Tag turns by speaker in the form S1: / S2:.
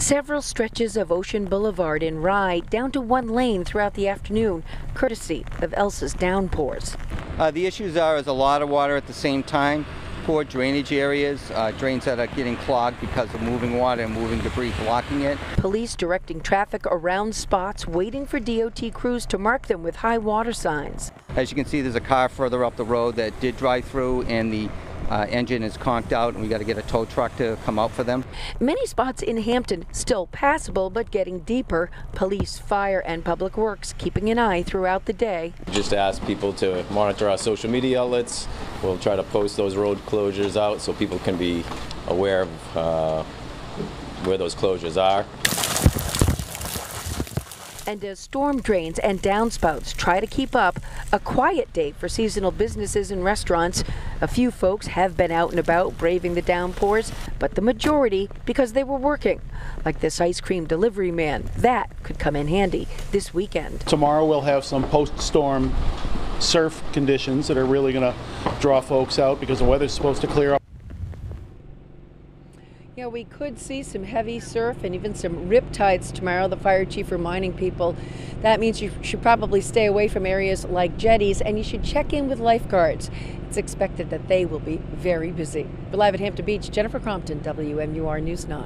S1: Several stretches of Ocean Boulevard in Rye down to one lane throughout the afternoon, courtesy of Elsa's downpours.
S2: Uh, the issues are is a lot of water at the same time, poor drainage areas, uh, drains that are getting clogged because of moving water and moving debris blocking it.
S1: Police directing traffic around spots, waiting for DOT crews to mark them with high water signs.
S2: As you can see, there's a car further up the road that did drive through and the uh, engine is conked out and we got to get a tow truck to come out for them.
S1: Many spots in Hampton still passable but getting deeper. Police, fire, and public works keeping an eye throughout the day.
S3: Just ask people to monitor our social media outlets. We'll try to post those road closures out so people can be aware of uh, where those closures are.
S1: And as storm drains and downspouts try to keep up, a quiet day for seasonal businesses and restaurants. A few folks have been out and about braving the downpours, but the majority because they were working, like this ice cream delivery man. That could come in handy this weekend.
S4: Tomorrow we'll have some post-storm surf conditions that are really going to draw folks out because the weather's supposed to clear up.
S1: Yeah, we could see some heavy surf and even some rip tides tomorrow, the fire chief reminding people. That means you should probably stay away from areas like jetties and you should check in with lifeguards. It's expected that they will be very busy. We're live at Hampton Beach. Jennifer Crompton, WMUR News 9.